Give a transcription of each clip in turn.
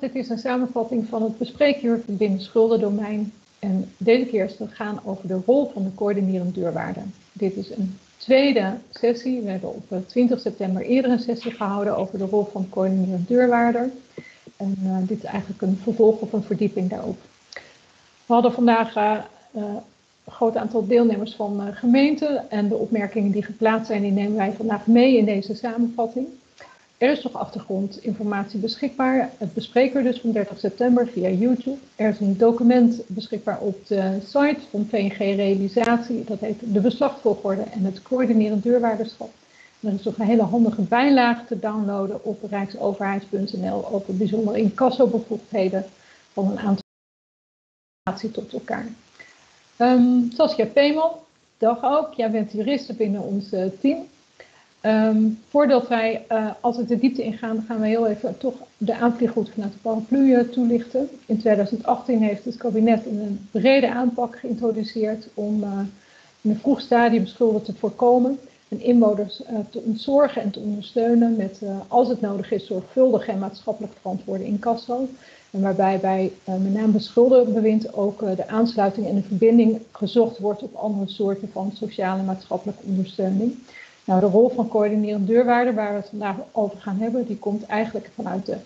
Dit is een samenvatting van het bespreekuur binnen schuldendomein. En deze keer is het gaan over de rol van de coördinerend deurwaarder. Dit is een tweede sessie. We hebben op 20 eh, september eerder een sessie gehouden over de rol van coördinerend deurwaarder. En uh, dit is eigenlijk een vervolg of een verdieping daarop. We hadden vandaag uh, een groot aantal deelnemers van gemeenten. En de opmerkingen die geplaatst zijn, die nemen wij vandaag mee in deze samenvatting. Er is nog achtergrondinformatie beschikbaar. Het bespreker dus van 30 september via YouTube. Er is een document beschikbaar op de site van VNG Realisatie. Dat heet de beslagvolgorde en het coördinerend deurwaarderschap. er is nog een hele handige bijlage te downloaden op rijksoverheid.nl over bijzondere incassobevoegdheden van een aantal informatie tot elkaar. Um, Saskia Peeman, dag ook. Jij bent juriste binnen ons team. Um, voordat wij uh, altijd de diepte ingaan, gaan we heel even toch de aanvliegroute vanuit de paraplu toelichten. In 2018 heeft het kabinet een brede aanpak geïntroduceerd om uh, in een vroeg stadium schulden te voorkomen en inwoners te ontzorgen en te ondersteunen met, als het nodig is, zorgvuldig en maatschappelijk verantwoorde incasso. En waarbij bij met name beschuldenbewind ook de aansluiting en de verbinding gezocht wordt op andere soorten van sociale en maatschappelijke ondersteuning. Nou, de rol van coördinerend deurwaarder, waar we het vandaag over gaan hebben, die komt eigenlijk vanuit de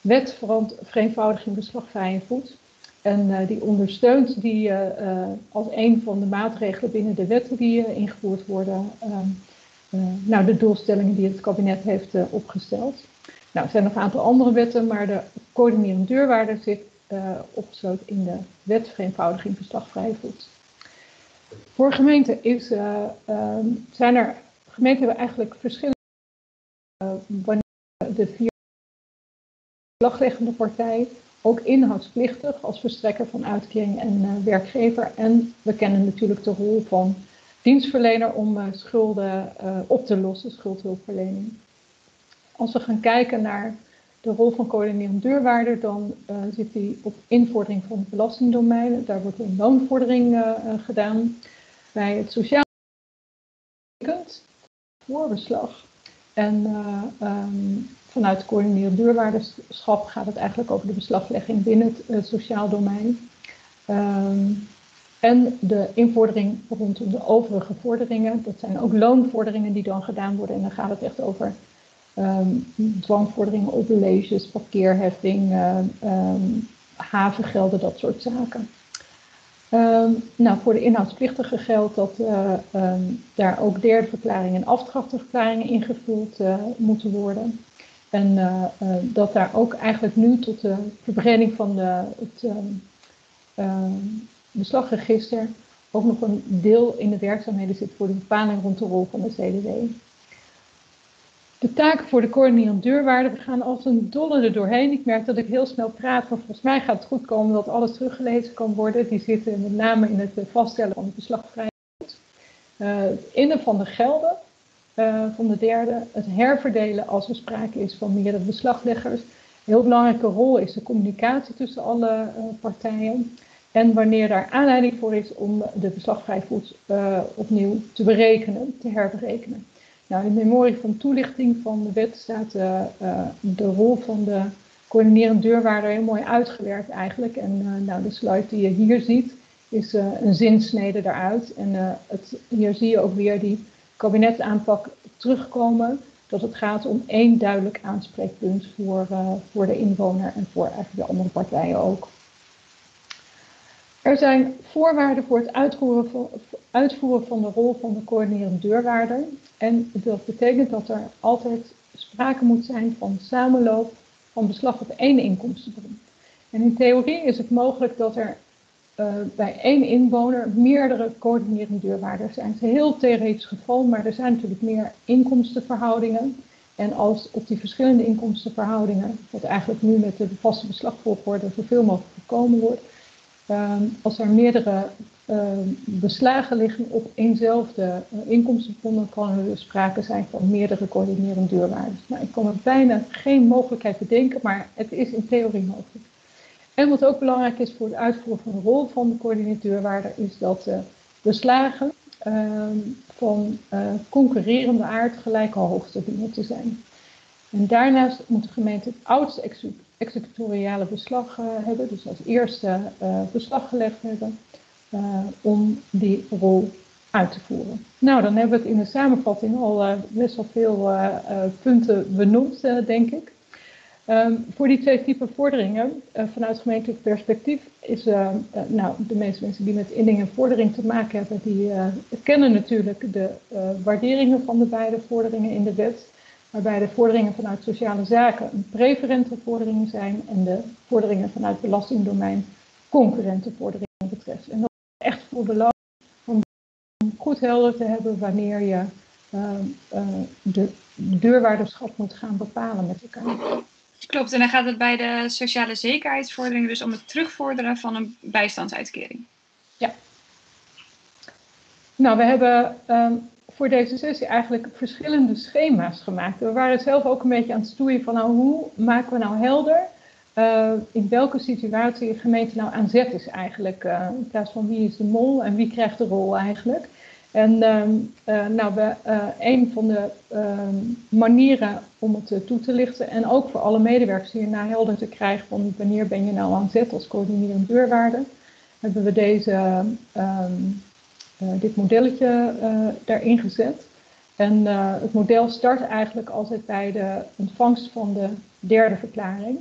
wet vereenvoudiging beslagvrije voet. En uh, die ondersteunt die uh, uh, als een van de maatregelen binnen de wetten die ingevoerd worden, nou, de doelstellingen die het kabinet heeft opgesteld. Nou, er zijn nog een aantal andere wetten, maar de coördinerend deurwaarder zit opgesloten in de wet vereenvoudiging beslagvrije voet. Voor gemeenten is, ehm, zijn er gemeenten hebben eigenlijk verschillende uh, wanneer de vier slagleggende partij ook inhoudsplichtig als verstrekker van uitkering en uh, werkgever. En we kennen natuurlijk de rol van dienstverlener om uh, schulden op te lossen, schuldhulpverlening. Als we gaan kijken naar de rol van coördinerend deurwaarder, dan zit die op invordering van het belastingdomein. Daar wordt een loonvordering gedaan. Bij het sociaal En uh, um, vanuit coördinerend deurwaarderschap gaat het eigenlijk over de beslaglegging binnen het sociaal domein. Um, en de invordering rondom de overige vorderingen. Dat zijn ook loonvorderingen die dan gedaan worden. En dan gaat het echt over um, dwangvorderingen op parkeerheffing, uh, havengelden, dat soort zaken. Um, nou, voor de inhoudsplictige geldt dat uh, um, daar ook derde verklaringen en afdrachtenverklaringen ingevuld uh, moeten worden. En uh, dat daar ook eigenlijk nu tot de verbreding van de, het um, beslagregister ook nog een deel in de werkzaamheden zit voor de bepaling rond de rol van de CDW. De taken voor de coördinerend deurwaarder, we gaan als een dolle er doorheen. Ik merk dat ik heel snel praat, maar volgens mij gaat het goed komen dat alles teruggelezen kan worden. Die zitten met name in het vaststellen van de beslagvrijheid. Uh, het innen van de gelden uh, van de derde. Het herverdelen als er sprake is van meerdere beslagleggers. Een heel belangrijke rol is de communicatie tussen alle uh, partijen. En wanneer daar aanleiding voor is om de beslagvrijheid opnieuw te berekenen, te herberekenen. Nou, in de memorie van toelichting van de wet staat uh, uh, de rol van de coördinerend deurwaarder heel mooi uitgewerkt eigenlijk. En uh, nou, de slide die je hier ziet is een zinsnede daaruit. En het, hier zie je ook weer die kabinetsaanpak terugkomen. Dat het gaat om één duidelijk aanspreekpunt voor, voor de inwoner en voor eigenlijk de andere partijen ook. Er zijn voorwaarden voor het uitvoeren van, uitvoeren van de rol van de coördinerend deurwaarder. En dat betekent dat er altijd sprake moet zijn van samenloop van beslag op één inkomstenbron. En in theorie is het mogelijk dat er uh, bij één inwoner meerdere coördinerend deurwaarders zijn. Het is een heel theoretisch geval, maar er zijn natuurlijk meer inkomstenverhoudingen. En als op die verschillende inkomstenverhoudingen, wat eigenlijk nu met de vaste beslagvolgorde zoveel mogelijk voorkomen wordt, Ehm, als er meerdere ehm, beslagen liggen op eenzelfde uh, inkomstenbron, dan kan er dus sprake zijn van meerdere coördinerende deurwaarders. Nou, ik kan er bijna geen mogelijkheid bedenken, maar het is in theorie mogelijk. En wat ook belangrijk is voor de uitvoering van de rol van de coördinerende deurwaarder, is dat uh, beslagen ehm, van uh, concurrerende aard gelijke hoogte dienen te zijn. En daarnaast moet de gemeente het oudste executoriale beslag hebben, dus als eerste beslag gelegd hebben, om die rol uit te voeren. Nou, dan hebben we het in de samenvatting al best wel veel punten benoemd, denk ik. Ehm, voor die twee typen vorderingen, vanuit gemeentelijk perspectief, is nou, de meeste mensen die met inning en vordering te maken hebben, die kennen natuurlijk de waarderingen van de beide vorderingen in de wet. Waarbij de vorderingen vanuit sociale zaken een preferente vorderingen zijn en de vorderingen vanuit belastingdomein concurrente vorderingen betreft. En dat is echt voor belang om goed helder te hebben wanneer je de deurwaarderschap moet gaan bepalen met elkaar. Klopt, en dan gaat het bij de sociale zekerheidsvordering dus om het terugvorderen van een bijstandsuitkering. Ja. Nou, we hebben um, voor deze sessie eigenlijk verschillende schema's gemaakt. We waren zelf ook een beetje aan het stoeien van nou, hoe maken we nou helder uh, in welke situatie de gemeente nou aan zet is eigenlijk. Uh, in plaats van wie is de mol en wie krijgt de rol eigenlijk. En uh, nou, we, een van de ehm, manieren om het toe te lichten en ook voor alle medewerkers hier naar helder te krijgen van wanneer ben je nou aan zet als coördinerend deurwaarde, hebben we deze, ehm, dit modelletje daarin gezet. En het model start eigenlijk altijd bij de ontvangst van de derde verklaring.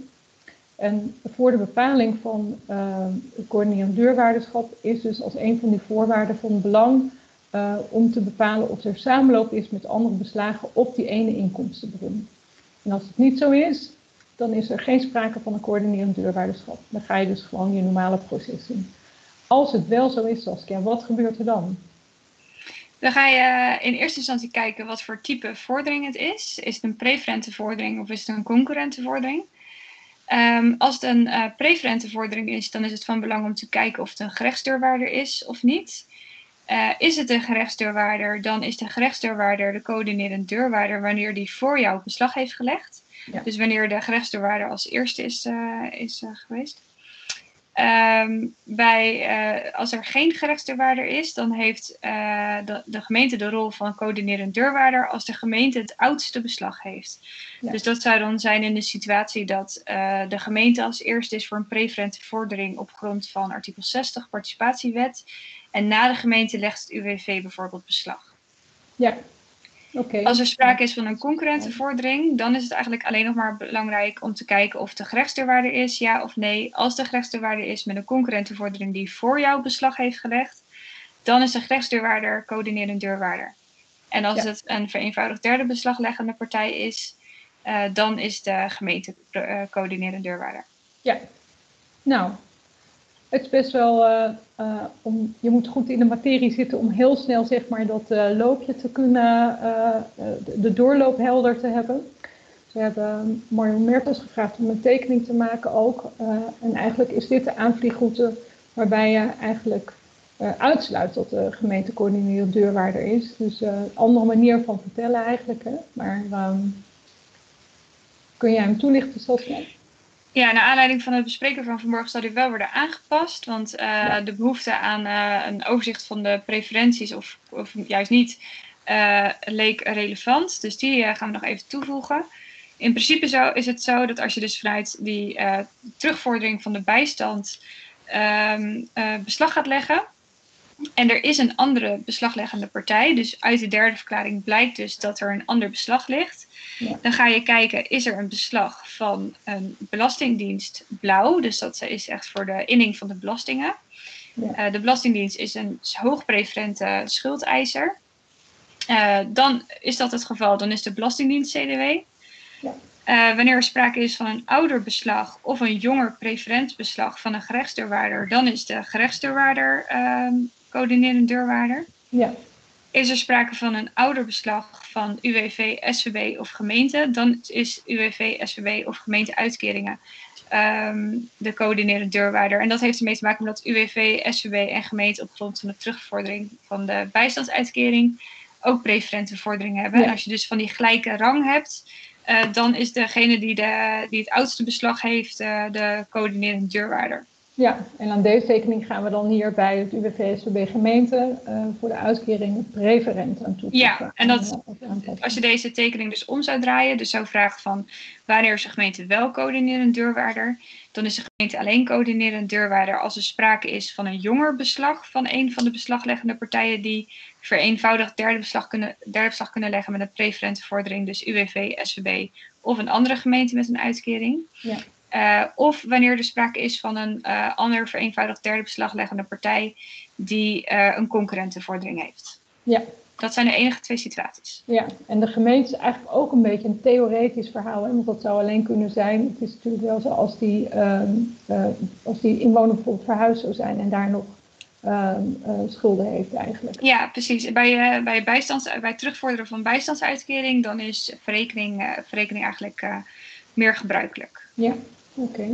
En voor de bepaling van uh, coördinerend deurwaarderschap is dus als een van die voorwaarden van belang om te bepalen of er samenloop is met andere beslagen op die ene inkomstenbron. En als het niet zo is, dan is er geen sprake van een coördinerend deurwaarderschap. Dan ga je dus gewoon je normale proces in. Als het wel zo is, Saskia, wat gebeurt er dan? Dan ga je in eerste instantie kijken wat voor type vordering het is. Is het een preferente vordering of is het een concurrente vordering? Um, als het een uh, preferente vordering is, dan is het van belang om te kijken of het een gerechtsdeurwaarder is of niet. Uh, is het een gerechtsdeurwaarder, dan is de gerechtsdeurwaarder de coördinerend deurwaarder wanneer die voor jou beslag heeft gelegd. Ja. Dus wanneer de gerechtsdeurwaarder als eerste is, uh, is geweest. Um, bij, als er geen gerechtsdeurwaarder is, dan heeft de, de, gemeente de rol van coördinerend deurwaarder als de gemeente het oudste beslag heeft. Ja. Dus dat zou dan zijn in de situatie dat de gemeente als eerste is voor een preferente vordering op grond van artikel 60 participatiewet. En na de gemeente legt het UWV bijvoorbeeld beslag. Ja, Als er sprake is van een concurrente vordering, dan is het eigenlijk alleen nog maar belangrijk om te kijken of de gerechtsdeurwaarder is, ja of nee. Als de gerechtsdeurwaarder is met een concurrente vordering die voor jou beslag heeft gelegd, dan is de gerechtsdeurwaarder coördinerend deurwaarder. En als ja. het een vereenvoudigd derde beslagleggende partij is, uh, dan is de gemeente uh, coördinerend deurwaarder. Ja, nou, het is best wel, uh, uh, om, je moet goed in de materie zitten om heel snel zeg maar dat uh, loopje te kunnen, de, doorloop helder te hebben. We hebben Marion Mertens gevraagd om een tekening te maken ook. en eigenlijk is dit de aanvliegroute waarbij je eigenlijk uitsluit dat de gemeente coördinerend deurwaarder is. Dus een andere manier van vertellen eigenlijk. Hè? Maar um, kun jij hem toelichten, Saskia? Ja, naar aanleiding van het bespreken van vanmorgen zal die wel worden aangepast. Want uh, ja. de behoefte aan uh, een overzicht van de preferenties, of, of juist niet, uh, leek relevant. Dus die gaan we nog even toevoegen. In principe zo, is het zo dat als je dus vanuit die terugvordering van de bijstand um, beslag gaat leggen. En er is een andere beslagleggende partij. Dus uit de derde verklaring blijkt dus dat er een ander beslag ligt. Ja. Dan ga je kijken, is er een beslag van een belastingdienst blauw? Dus dat is echt voor de inning van de belastingen. Ja. Uh, de Belastingdienst is een hoogpreferente schuldeiser. Uh, dan is dat het geval, dan is de Belastingdienst CDW. Ja. Uh, wanneer er sprake is van een ouder beslag of een jonger preferentbeslag van een gerechtsdeurwaarder, dan is de gerechtsdeurwaarder ehm, coördinerend deurwaarder. Ja. Is er sprake van een ouderbeslag van UWV, SVB of gemeente, dan is UWV, SVB of gemeente uitkeringen um, de coördinerende deurwaarder. En dat heeft ermee te maken omdat UWV, SVB en gemeente op grond van de terugvordering van de bijstandsuitkering ook preferente vorderingen hebben. Ja. En als je dus van die gelijke rang hebt, uh, dan is degene die, de, die het oudste beslag heeft uh, de coördinerende deurwaarder. Ja, en aan deze tekening gaan we dan hier bij het UWV-SVB gemeente uh, voor de uitkering preferent aan toevoegen. Ja, en dat, als je deze tekening dus om zou draaien, dus zou vragen van wanneer is de gemeente wel coördinerend deurwaarder, dan is de gemeente alleen coördinerend deurwaarder als er sprake is van een jonger beslag van een van de beslagleggende partijen die vereenvoudigd derde beslag kunnen, derde beslag kunnen leggen met een preferente vordering, dus UWV, SVB of een andere gemeente met een uitkering. Ja. Uh, of wanneer er sprake is van een uh, ander vereenvoudigd derde beslagleggende partij die uh, een concurrentenvordering heeft. Ja. Dat zijn de enige twee situaties. Ja, en de gemeente is eigenlijk ook een beetje een theoretisch verhaal. Hè? Want dat zou alleen kunnen zijn, het is natuurlijk wel zo als die, ehm, als die inwoner bijvoorbeeld verhuisd zou zijn en daar nog ehm, schulden heeft eigenlijk. Ja, precies. Bij, bij, bijstands, bij terugvorderen van bijstandsuitkering, dan is verrekening, verrekening eigenlijk meer gebruikelijk. Ja, Oké.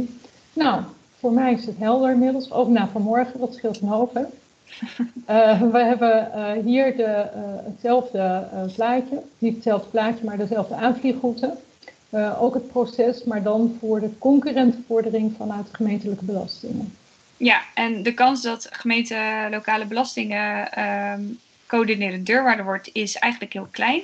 Nou, voor mij is het helder inmiddels. Ook na vanmorgen, dat scheelt een hoop. Hè? Uh, we hebben uh, hier de, uh, hetzelfde plaatje, niet hetzelfde plaatje, maar dezelfde aanvliegroute. ook het proces, maar dan voor de concurrentenvordering vanuit gemeentelijke belastingen. Ja, en de kans dat gemeente lokale belastingen um, coördinerend deurwaarder wordt, is eigenlijk heel klein.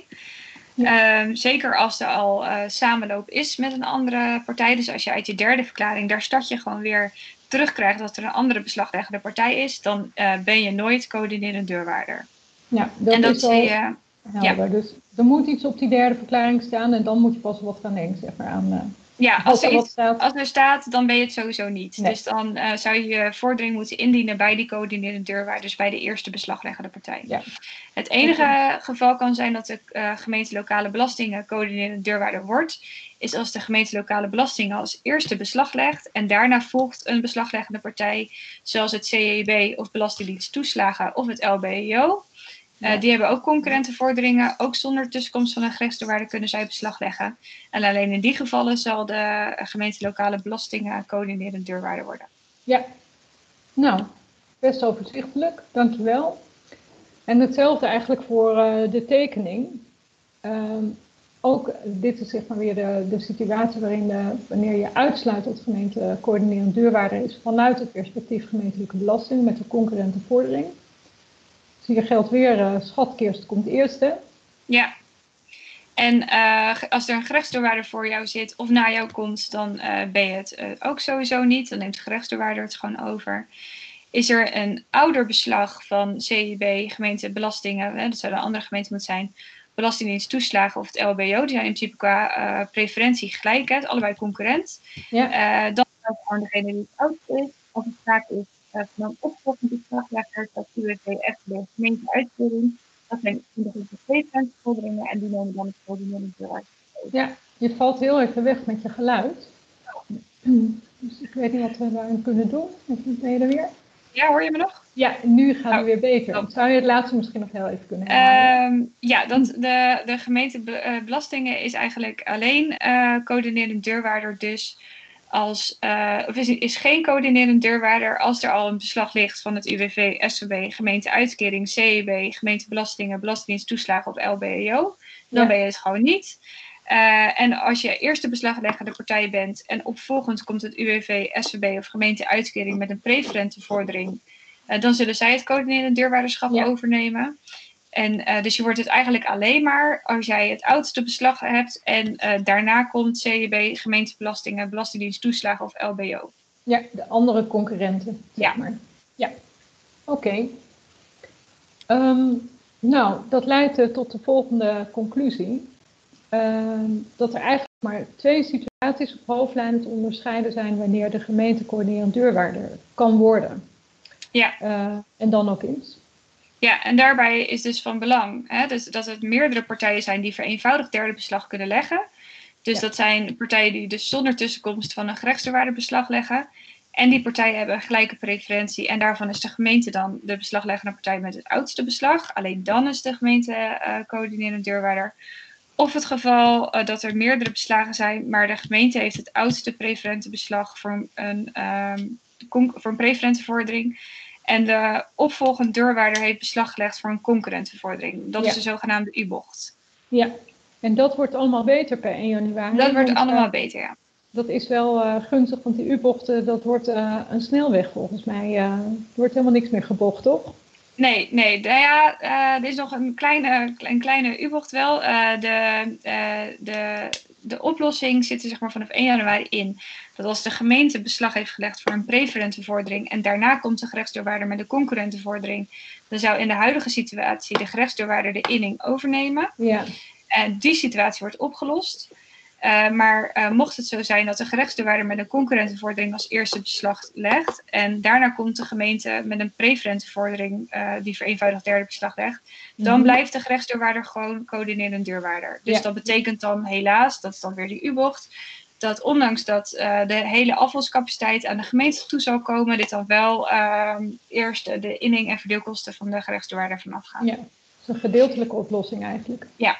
Ehm, zeker als er al uh, samenloop is met een andere partij. Dus als je uit je derde verklaring daar start je gewoon weer terugkrijgt dat er een andere beslagleggende partij is, dan uh, ben je nooit coördinerend deurwaarder. Ja, dat, en dat is al je, helder. Ja. Dus er moet iets op die derde verklaring staan en dan moet je pas wat gaan denken zeg maar, aan, uh, ja, als, er, iets, als er staat, dan ben je het sowieso niet. Dus dan uh, zou je je vordering moeten indienen bij die coördinerende deurwaarder, dus bij de eerste beslagleggende partij. Ja. Het enige geval kan zijn dat de uh, gemeente lokale belastingen coördinerende deurwaarder wordt, is als de gemeente lokale belastingen als eerste beslag legt en daarna volgt een beslagleggende partij, zoals het CEB of Belastingdienst Toeslagen of het LBO. Uh, die hebben ook concurrentenvorderingen. Ook zonder tussenkomst van een gerechtsdeurwaarder kunnen zij beslag leggen. En alleen in die gevallen zal de gemeente lokale belastingen coördinerend deurwaarder worden. Ja, nou, best overzichtelijk. Dankjewel. En hetzelfde eigenlijk voor uh, de tekening. Uh, ook dit is zeg maar weer de, situatie waarin wanneer je uitsluit dat gemeente coördinerend deurwaarder is vanuit het perspectief gemeentelijke belasting met de concurrente vordering. Dus hier geldt weer, uh, schatkist komt eerst, hè? Ja. En uh, als er een gerechtsdoorwaarder voor jou zit of na jou komt, dan uh, ben je het ook sowieso niet. Dan neemt de gerechtsdoorwaarder het gewoon over. Is er een ouder beslag van CIB, gemeente belastingen, hè, dat zou een andere gemeente moeten zijn, Belastingdienst toeslagen of het LBO, die zijn in principe qua preferentie gelijk, hè, allebei concurrent. Ja. dan is het gewoon degene die het oudste is. Als het sprake is van opvolgend beslagleggers, dat UWVF de gemeente uitvoering. Dat zijn in de twee vorderingen en die nemen dan het coördinerend uit. Ja, je valt heel even weg met je geluid. Dus ik weet niet wat we daarin kunnen doen. Ben je er weer? Ja, hoor je me nog? Ja, nu gaat het oh. weer beter. Oh. Zou je het laatste misschien nog heel even kunnen herhalen? Um, ja, dat de, de gemeente belastingen is eigenlijk alleen uh, coördinerend deurwaarder. Dus als, uh, of is, is geen coördinerend deurwaarder als er al een beslag ligt van het UWV, SVB, gemeente uitkering, CEB, gemeente belastingen, belastingdienst toeslagen of LBEO. Dan ben je het gewoon niet. Uh, en als je eerste beslagleggende partij bent en opvolgend komt het UWV, SVB of gemeente uitkering met een preferente vordering, uh, dan zullen zij het coördinerend deurwaarderschap overnemen. En uh, dus je wordt het eigenlijk alleen maar als jij het oudste beslag hebt en uh, daarna komt CEB, gemeentebelastingen, Belastingdienst toeslagen of LBO. Ja, de andere concurrenten. Ja. Maar. Ja, oké. Okay. Um, nou, dat leidt uh, tot de volgende conclusie. Um, dat er eigenlijk maar twee situaties op hoofdlijnen te onderscheiden zijn wanneer de gemeente coördinerend deurwaarder kan worden. Ja. en dan ook is. Ja, en daarbij is dus van belang hè, dus dat het meerdere partijen zijn die vereenvoudigd derde beslag kunnen leggen. Dus dat zijn partijen die dus zonder tussenkomst van een gerechtsdeurwaarder beslag leggen. En die partijen hebben een gelijke preferentie. En daarvan is de gemeente dan de beslagleggende partij met het oudste beslag. Alleen dan is de gemeente uh, coördinerend deurwaarder. Of het geval uh, dat er meerdere beslagen zijn, maar de gemeente heeft het oudste preferente beslag voor een, um, voor een preferente vordering. En de opvolgende deurwaarder heeft beslag gelegd voor een concurrentenvordering. Dat is de zogenaamde U-bocht. Ja, en dat wordt allemaal beter per 1 januari. Dat wordt allemaal beter, ja. dat is wel gunstig, want die U-bochten, dat wordt een snelweg volgens mij. er wordt helemaal niks meer gebocht, toch? Nee, nee. Nou ja, er is nog een kleine, een kleine U-bocht wel. de, de, de oplossing zit er zeg maar vanaf 1 januari in. Dat als de gemeente beslag heeft gelegd voor een preferente vordering en daarna komt de gerechtsdeurwaarder met de concurrente vordering, dan zou in de huidige situatie de gerechtsdeurwaarder de inning overnemen. Ja. En die situatie wordt opgelost. Uh, maar uh, mocht het zo zijn dat de gerechtsdeurwaarder met een concurrente vordering als eerste beslag legt en daarna komt de gemeente met een preferente vordering uh, die vereenvoudigd derde beslag legt, dan mhm. blijft de gerechtsdeurwaarder gewoon coördinerend deurwaarder. Dus dat betekent dan helaas, dat is dan weer die U-bocht, dat ondanks dat de hele afvalscapaciteit aan de gemeente toe zal komen, dit dan wel ehm, eerst de inning- en verdeelkosten van de gerechtsdeurwaarder vanaf gaan. Ja, is een gedeeltelijke oplossing eigenlijk. Ja.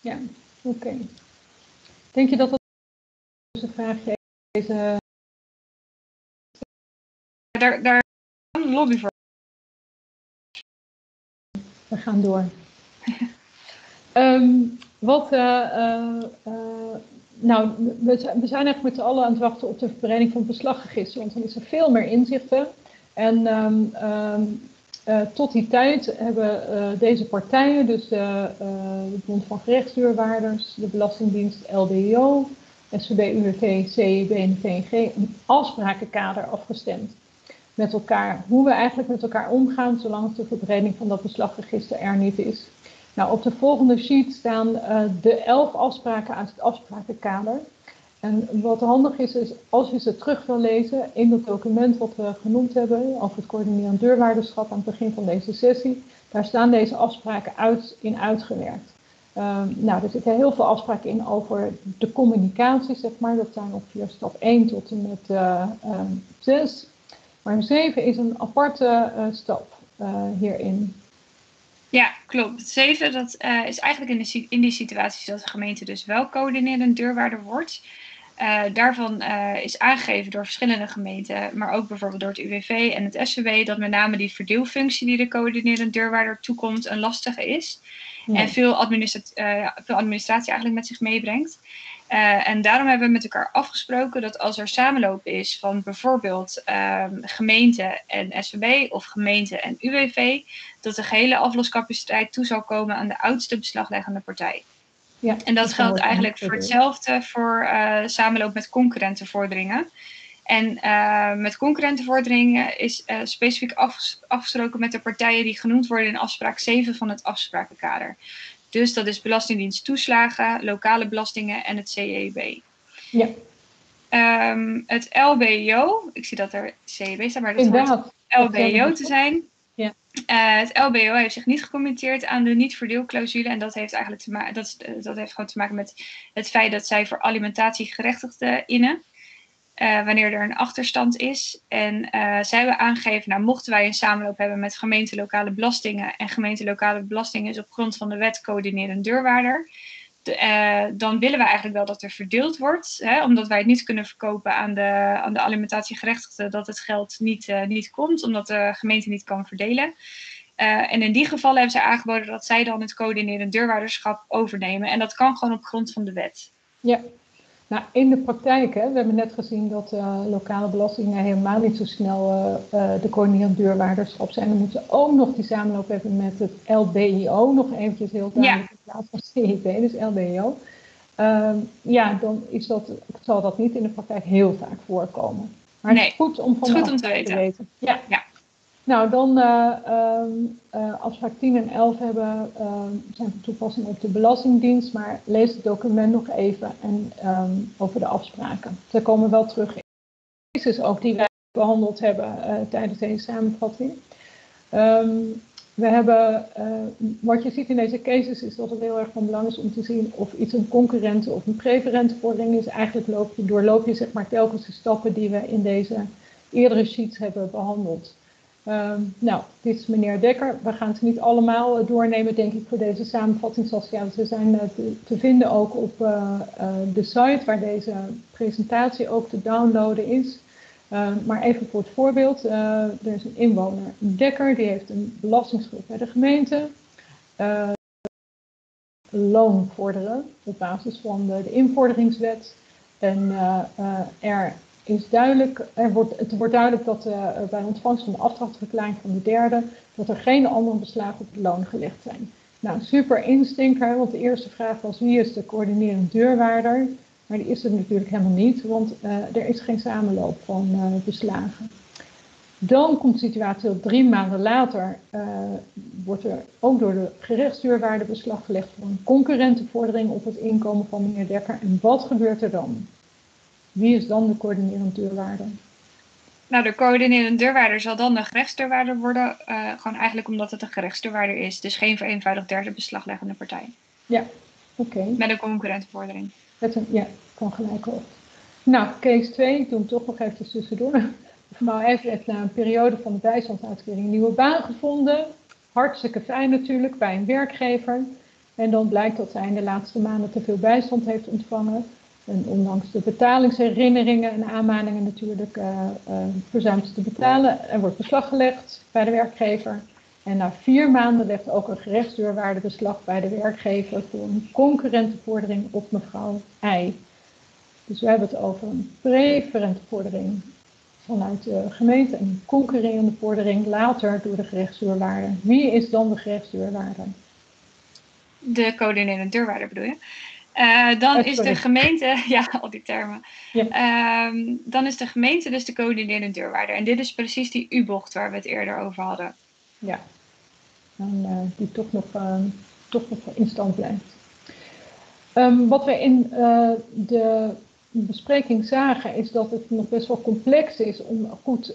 Ja, oké. Denk je dat dat een vraagje deze. Daar, daar een lobby voor. We gaan door. um, wat, uh, uh, uh, nou, we, zijn, we zijn eigenlijk met z'n allen aan het wachten op de verbreding van het beslagregister, want dan is er veel meer inzichten. En um, um, uh, tot die tijd hebben uh, deze partijen, dus de, uh, de Bond van Gerechtsdeurwaarders, de Belastingdienst, LDO, SVB, UWV, CEB en VNG, een afsprakenkader afgestemd met elkaar. Hoe we eigenlijk met elkaar omgaan zolang de verbreding van dat beslagregister er niet is. Nou, op de volgende sheet staan de elf afspraken uit het afsprakenkader. En wat handig is, is als je ze terug wil lezen in het document wat we genoemd hebben over het coördinerend deurwaarderschap aan het begin van deze sessie, daar staan deze afspraken uit, in uitgewerkt. Um, nou, er zitten heel veel afspraken in over de communicatie, zeg maar. Dat zijn ongeveer stap 1 tot en met uh, um, 6. Maar 7 is een aparte uh, stap uh, hierin. Ja, klopt. 7 dat, is eigenlijk in, de, in die situaties dat de gemeente dus wel coördinerend deurwaarder wordt. Uh, daarvan uh, is aangegeven door verschillende gemeenten, maar ook bijvoorbeeld door het UWV en het SVB, dat met name die verdeelfunctie die de coördinerende deurwaarder toekomt een lastige is. En veel, administrat uh, veel administratie eigenlijk met zich meebrengt. en daarom hebben we met elkaar afgesproken dat als er samenloop is van bijvoorbeeld ehm, gemeente en SVB of gemeente en UWV, dat de gehele afloscapaciteit toe zal komen aan de oudste beslagleggende partij. Ja, en dat geldt eigenlijk voor hetzelfde voor uh, samenloop met concurrentenvorderingen. En uh, met concurrentenvorderingen is uh, specifiek afgesproken met de partijen die genoemd worden in afspraak 7 van het afsprakenkader. Dus dat is Belastingdienst toeslagen, lokale belastingen en het CEB. Ja. Um, het LBO, ik zie dat er CEB staat, maar dat hoort LBO te zijn. Uh, het LBO heeft zich niet gecommitteerd aan de niet-verdeelclausule. En dat heeft eigenlijk te maken, dat, dat heeft gewoon te maken met het feit dat zij voor alimentatiegerechtigden innen. Uh, wanneer er een achterstand is. En zij hebben aangegeven, nou, mochten wij een samenloop hebben met gemeente lokale belastingen. En gemeente lokale belastingen is op grond van de wet coördinerend deurwaarder uh, dan willen we eigenlijk wel dat er verdeeld wordt. Hè, omdat wij het niet kunnen verkopen aan de, aan de alimentatiegerechtigden dat het geld niet, uh, niet komt, omdat de gemeente niet kan verdelen. Uh, en in die gevallen hebben zij aangeboden dat zij dan het coördinerend deurwaarderschap overnemen. En dat kan gewoon op grond van de wet. Ja, nou, in de praktijk, hè, we hebben net gezien dat uh, lokale belastingen helemaal niet zo snel uh, uh, de coördinerend deurwaarderschap zijn. Dan moeten ze ook nog die samenloop hebben met het LBIO, nog eventjes heel duidelijk in plaats van CIP, dus LBIO. Ehm, ja, dan is dat, zal dat niet in de praktijk heel vaak voorkomen. Maar nee, het is goed om van goed om te weten. te weten. Ja. ja. Nou, dan uh, uh, afspraak 10 en 11 hebben, uh, zijn van toepassing op de Belastingdienst, maar lees het document nog even en, um, over de afspraken. Ze komen wel terug in de cases ook die wij behandeld hebben tijdens deze samenvatting. Um, we hebben, wat je ziet in deze cases is dat het heel erg van belang is om te zien of iets een concurrente of een preferente vordering is. Eigenlijk loop je, doorloop je zeg maar telkens de stappen die we in deze eerdere sheets hebben behandeld. Um, nou, dit is meneer Dekker. We gaan ze niet allemaal uh, doornemen, denk ik, voor deze samenvatting. Zoals ze zijn uh, te, vinden ook op uh, de site waar deze presentatie ook te downloaden is. Ehm, maar even voor het voorbeeld. er is een inwoner, Dekker, die heeft een belastingsschuld bij de gemeente. loon vorderen op basis van de, de invorderingswet. En er is duidelijk, er wordt, het wordt duidelijk dat bij ontvangst van de afdrachtverklaring van de derde, dat er geen andere beslagen op het loon gelegd zijn. Nou, super instinker, want de eerste vraag was wie is de coördinerend deurwaarder? Maar die is er natuurlijk helemaal niet, want er is geen samenloop van beslagen. Dan komt de situatie dat drie maanden later wordt er ook door de gerechtsduurwaarde beslag gelegd voor een concurrentenvordering op het inkomen van meneer Dekker. En wat gebeurt er dan? Wie is dan de coördinerend deurwaarder? Nou, de coördinerend deurwaarder zal dan de gerechtsdeurwaarder worden, uh, gewoon eigenlijk omdat het een gerechtsdeurwaarder is, dus geen vereenvoudigd derde beslagleggende partij. Ja, oké. Okay. Met een concurrentenvordering. Met een, ja, kan gelijk op. Nou, case 2, ik doe hem toch nog even tussendoor mevrouw F heeft na een periode van de bijstandsuitkering een nieuwe baan gevonden. Hartstikke fijn natuurlijk bij een werkgever. En dan blijkt dat zij in de laatste maanden te veel bijstand heeft ontvangen. En ondanks de betalingsherinneringen en aanmaningen natuurlijk uh, uh, verzuimt ze te betalen. Er wordt beslag gelegd bij de werkgever. En na vier maanden legt ook een gerechtsdeurwaarde beslag bij de werkgever voor een concurrente vordering op mevrouw I. Dus we hebben het over een preferente vordering vanuit de gemeente een concurrerende vordering later door de gerechtsdeurwaarder. Wie is dan de gerechtsdeurwaarder? De coördinerende deurwaarder bedoel je? Uh, dan is de gemeente, ja, al die termen. Uh, dan is de gemeente dus de coördinerende deurwaarder. En dit is precies die U-bocht waar we het eerder over hadden. Ja, en, uh, die toch nog, ehm, toch nog in stand blijft. Um, wat we in eh, de bespreking zagen, is dat het nog best wel complex is om goed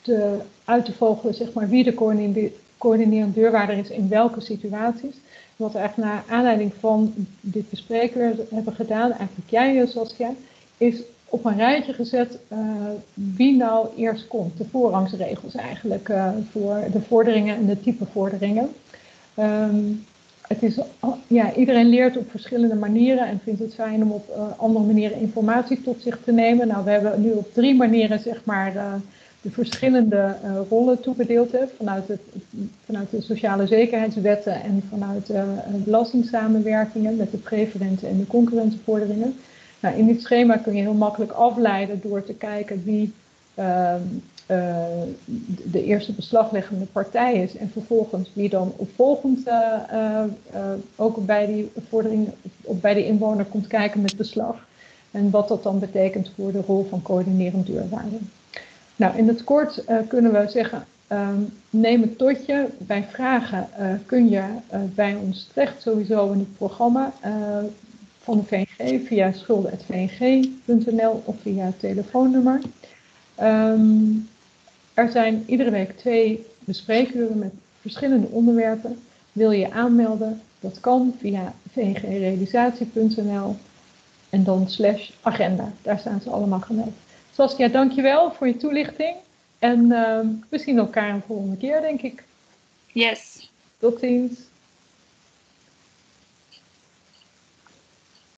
te, uit te vogelen zeg maar, wie de coördinerend deurwaarder is in welke situaties. Wat we eigenlijk naar aanleiding van dit bespreken hebben gedaan, eigenlijk jij zoals jij, is op een rijtje gezet uh, wie nou eerst komt. De voorrangsregels eigenlijk uh, voor de vorderingen en de type vorderingen. Um, het is, ja, iedereen leert op verschillende manieren en vindt het fijn om op andere manieren informatie tot zich te nemen. Nou, we hebben nu op drie manieren zeg maar de verschillende uh, rollen toegedeeld. Hè, vanuit, het, vanuit de sociale zekerheidswetten en vanuit belastingssamenwerkingen met de preferente en de concurrentievorderingen. Nou, in dit schema kun je heel makkelijk afleiden door te kijken wie ehm, uh, de eerste beslagleggende partij is en vervolgens wie dan opvolgend uh, uh, ook bij die vordering bij de inwoner komt kijken met beslag. En wat dat dan betekent voor de rol van coördinerend deurwaarde. Nou, in het kort kunnen we zeggen, um, neem het tot je. Bij vragen kun je bij ons terecht sowieso in het programma van de VNG via schulden.vng.nl of via telefoonnummer. Um, er zijn iedere week twee bespreekuren met verschillende onderwerpen. Wil je je aanmelden? Dat kan via vngrealisatie.nl en dan slash agenda. Daar staan ze allemaal gemeld. Saskia, dankjewel voor je toelichting. En uh, we zien elkaar een volgende keer, denk ik. Yes. Tot ziens.